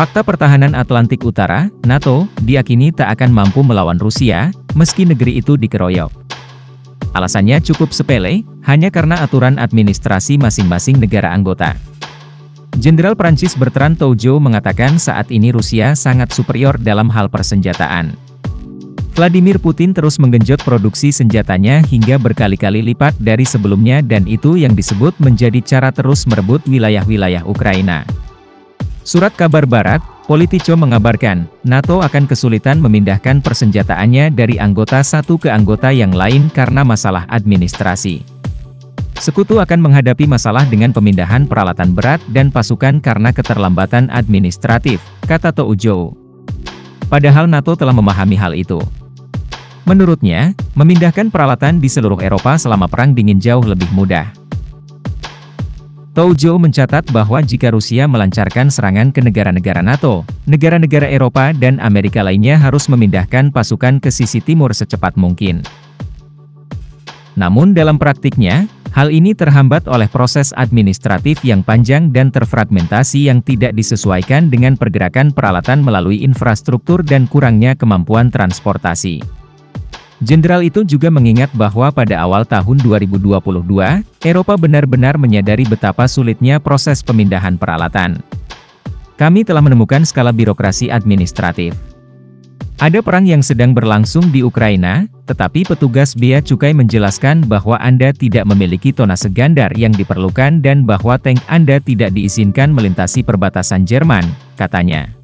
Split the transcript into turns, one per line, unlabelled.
Fakta pertahanan Atlantik Utara, NATO, diakini tak akan mampu melawan Rusia, meski negeri itu dikeroyok. Alasannya cukup sepele, hanya karena aturan administrasi masing-masing negara anggota. Jenderal Prancis Bertrand Toujo mengatakan saat ini Rusia sangat superior dalam hal persenjataan. Vladimir Putin terus menggenjot produksi senjatanya hingga berkali-kali lipat dari sebelumnya dan itu yang disebut menjadi cara terus merebut wilayah-wilayah Ukraina. Surat kabar Barat, Politico mengabarkan, NATO akan kesulitan memindahkan persenjataannya dari anggota satu ke anggota yang lain karena masalah administrasi. Sekutu akan menghadapi masalah dengan pemindahan peralatan berat dan pasukan karena keterlambatan administratif, kata Toujo. Padahal NATO telah memahami hal itu. Menurutnya, memindahkan peralatan di seluruh Eropa selama Perang Dingin jauh lebih mudah. Toujo mencatat bahwa jika Rusia melancarkan serangan ke negara-negara NATO, negara-negara Eropa dan Amerika lainnya harus memindahkan pasukan ke sisi timur secepat mungkin. Namun dalam praktiknya, hal ini terhambat oleh proses administratif yang panjang dan terfragmentasi yang tidak disesuaikan dengan pergerakan peralatan melalui infrastruktur dan kurangnya kemampuan transportasi. Jenderal itu juga mengingat bahwa pada awal tahun 2022, Eropa benar-benar menyadari betapa sulitnya proses pemindahan peralatan. Kami telah menemukan skala birokrasi administratif. Ada perang yang sedang berlangsung di Ukraina, tetapi petugas bea cukai menjelaskan bahwa Anda tidak memiliki tonase gandar yang diperlukan dan bahwa tank Anda tidak diizinkan melintasi perbatasan Jerman, katanya.